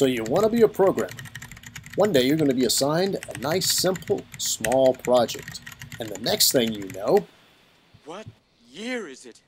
So you want to be a programmer. One day you're going to be assigned a nice, simple, small project. And the next thing you know, What year is it?